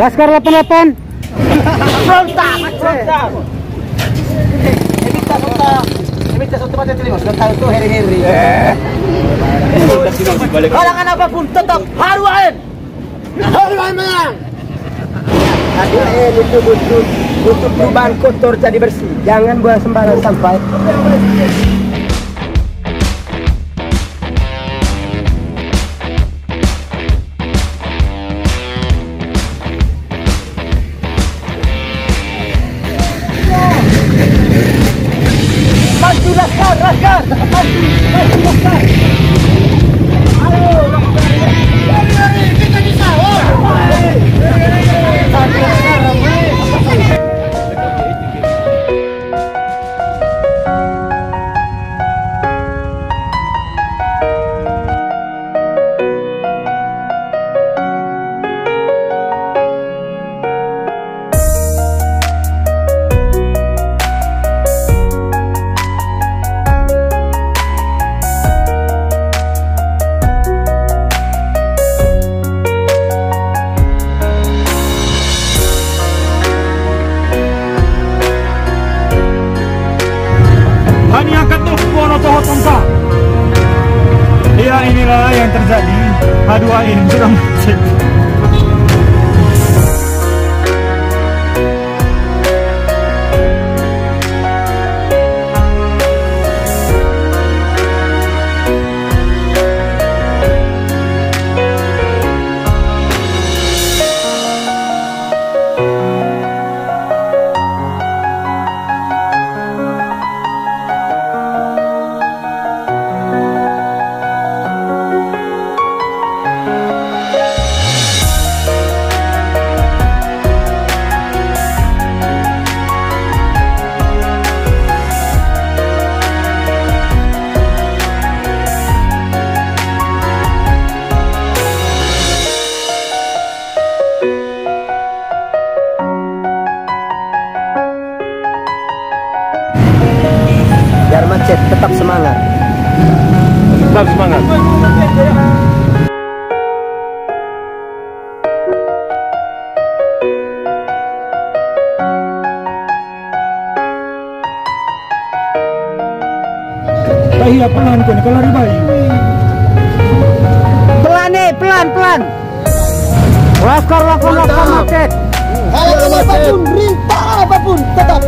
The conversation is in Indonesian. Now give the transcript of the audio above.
Laskar 88 Frontal, frontal. Evita sotto, evita sotto pada telinga, sudah itu heri-heri. Halangan apa pun tetap haruan. Haruan menang. ADN itu butuh butuh perubahan kotor jadi bersih. Jangan buang sembarang sampah. Inilah yang terjadi. H2 ini Biar macet tetap semangat. Tetap semangat. Bahia pelan kau ni kalau lari bayi. Pelan nih, pelan, pelan Laskar 88 macet Halangan apa pun, rintas.